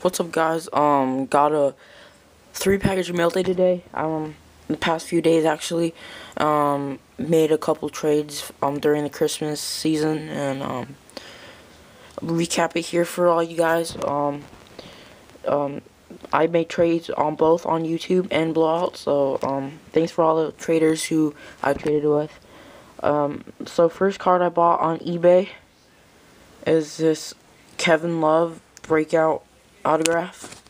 What's up, guys? Um, got a three package mail day today. Um, the past few days actually. Um, made a couple trades um during the Christmas season and um recap it here for all you guys. Um, um, I made trades on both on YouTube and Blowout. So um, thanks for all the traders who I traded with. Um, so first card I bought on eBay is this Kevin Love breakout autograph.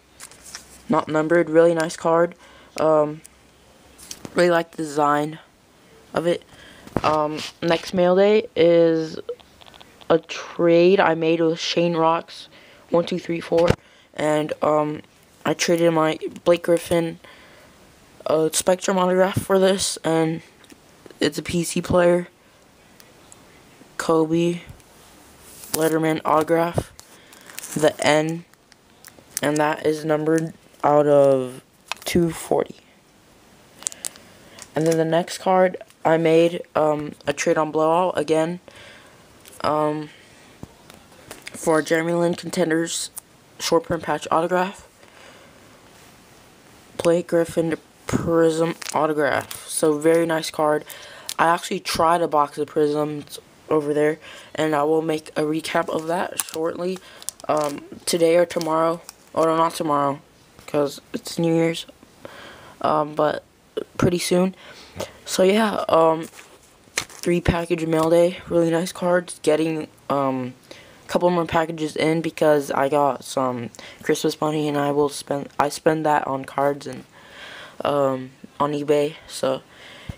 Not numbered, really nice card. Um, really like the design of it. Um, next mail day is a trade I made with Shane Rocks, one two three four, and um, I traded my Blake Griffin uh, Spectrum autograph for this, and it's a PC player. Kobe Letterman autograph, the N, and that is numbered out of 240. And then the next card I made um, a trade on blowout again um, for Jeremy Lin contenders short print patch autograph. Blake Griffin Prizm autograph. So very nice card. I actually tried a box of Prizms over there, and I will make a recap of that shortly. Um, today or tomorrow. Oh, no, not tomorrow, because it's New Year's. Um, but pretty soon. So yeah, um, three package mail day, really nice cards. Getting um, a couple more packages in because I got some Christmas money and I will spend I spend that on cards and um, on eBay. So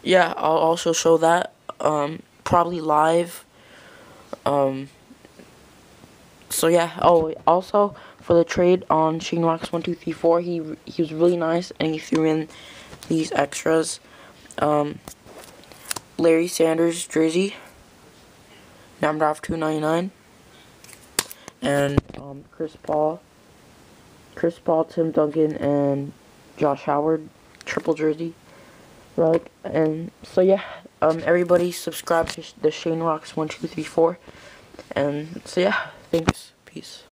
yeah, I'll also show that um, probably live. Um, so yeah. Oh, also for the trade on Shane Rocks one two three four, he he was really nice and he threw in these extras. Um, Larry Sanders jersey, number off 299, and um, Chris Paul, Chris Paul, Tim Duncan, and Josh Howard triple jersey, right? And so yeah, um, everybody subscribe to the Shane Rocks one two three four, and so yeah, thanks, peace.